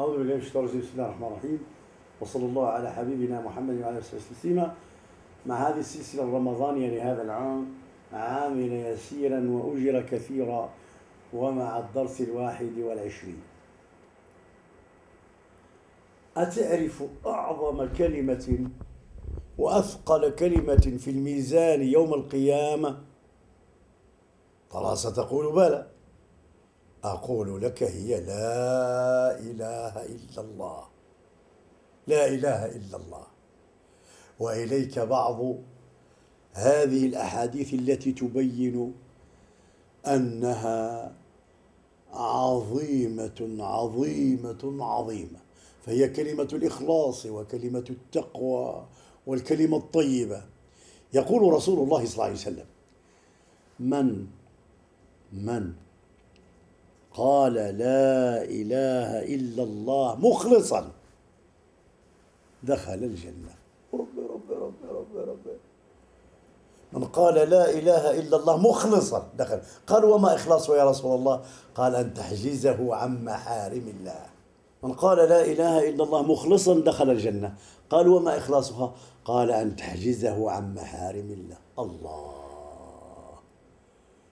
أعوذ بالله من الشيطان الرجيم بسم الله الرحمن الرحيم. وصلى الله على حبيبنا محمد وعلى آله وسلم. مع هذه السلسلة الرمضانية لهذا العام عامل يسيرا وأجر كثيرا ومع الدرس الواحد والعشرين. أتعرف أعظم كلمة وأثقل كلمة في الميزان يوم القيامة؟ طبعا ستقول بلى. أقول لك هي لا إله إلا الله. لا إله إلا الله. وإليك بعض هذه الأحاديث التي تبين أنها عظيمة عظيمة عظيمة. فهي كلمة الإخلاص وكلمة التقوى والكلمة الطيبة. يقول رسول الله صلى الله عليه وسلم من من قال لا إله إلا الله مخلصا. دخل الجنة. ربي ربي ربي ربي ربي. من قال لا إله إلا الله مخلصا دخل. قال وما إخلاصه يا رسول الله؟ قال أن تحجزه عن محارم الله. من قال لا إله إلا الله مخلصا دخل الجنة. قال وما إخلاصها؟ قال أن تحجزه عن محارم الله. الله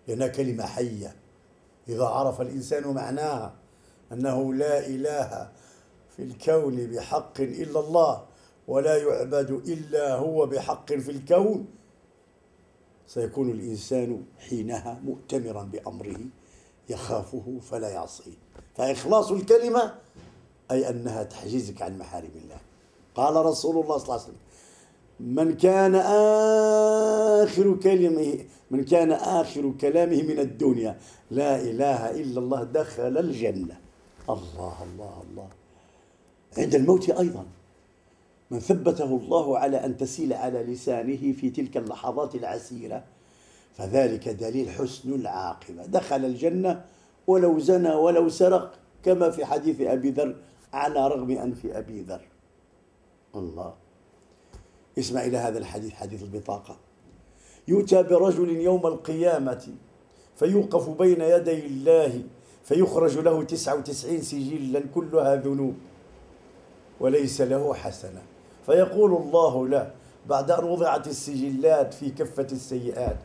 لأنها كلمة حية. إذا عرف الإنسان معناها أنه لا إله في الكون بحق إلا الله ولا يعبد إلا هو بحق في الكون سيكون الإنسان حينها مؤتمرا بأمره يخافه فلا يعصيه. فإخلاص الكلمة أي أنها تحجزك عن محارم الله. قال رسول الله صلى الله عليه وسلم من كان آخر كلمة من كان آخر كلامه من الدنيا. لا إله إلا الله دخل الجنة. الله الله الله. عند الموت أيضا. من ثبته الله على أن تسيل على لسانه في تلك اللحظات العسيرة فذلك دليل حسن العاقبة. دخل الجنة ولو زنى ولو سرق كما في حديث أبي ذر على رغم أنف أبي ذر. الله. اسمع إلى هذا الحديث حديث البطاقة. يؤتى برجل يوم القيامة فيوقف بين يدي الله فيخرج له تسعة وتسعين سجلا كلها ذنوب وليس له حسنة. فيقول الله له بعد أن وضعت السجلات في كفة السيئات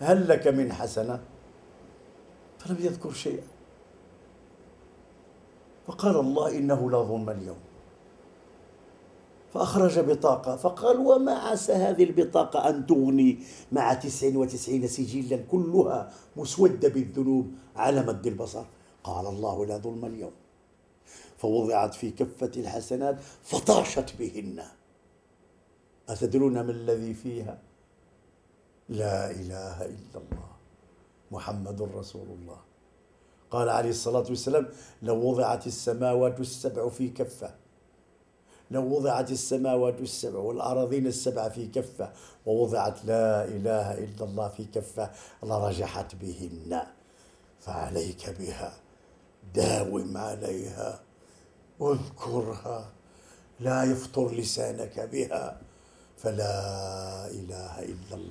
هل لك من حسنة؟ فلم يذكر شيئا. فقال الله إنه لا ظلم اليوم. فأخرج بطاقة فقال وما عسى هذه البطاقة أن تغني مع تسع وتسعين سجلا كلها مسودة بالذنوب على مد البصر. قال الله لا ظلم اليوم. فوضعت في كفة الحسنات فطاشت بهن. أتدرون ما الذي فيها؟ لا إله إلا الله محمد رسول الله. قال عليه الصلاة والسلام لو وضعت السماوات السبع في كفة لو وضعت السماوات السبع والأراضين السبع في كفة ووضعت لا إله إلا الله في كفة لرجحت بهن. فعليك بها. داوم عليها. اذكرها. لا يفطر لسانك بها. فلا إله إلا الله.